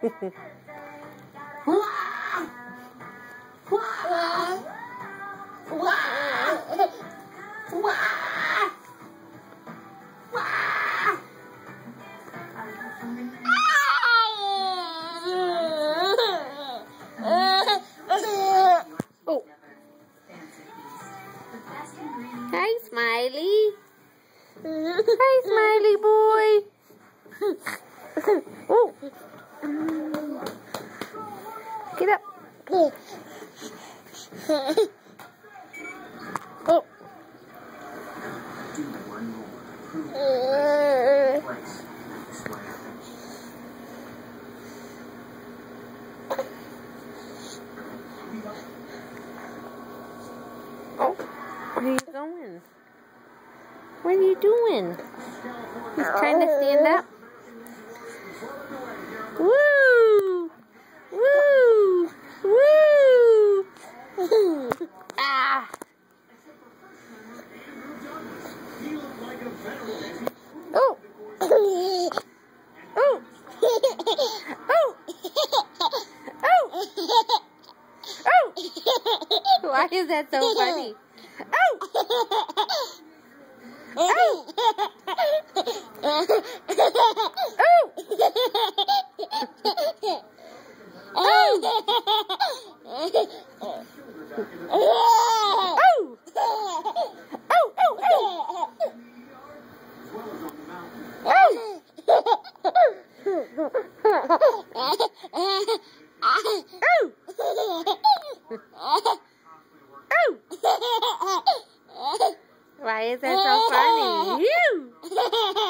oh. Hi, Smiley. Hi, Smiley boy. oh. Get up. Oh. Oh, where are you going? What are you doing? He's trying to stand up. Oh! Oh! Oh! Oh! Oh! Why is that so funny? Oh! Oh! Oh! Oh! Oh! Why is that so funny?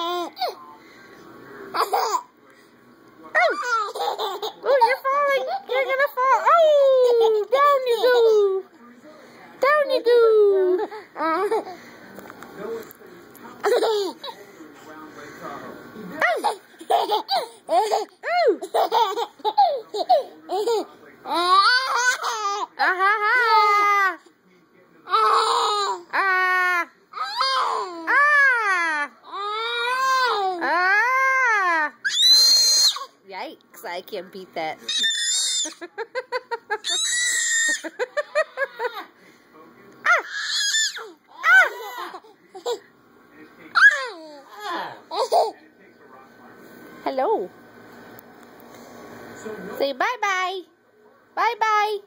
Uh-huh. Yikes, I can't beat that. hello. Say bye-bye. Bye-bye.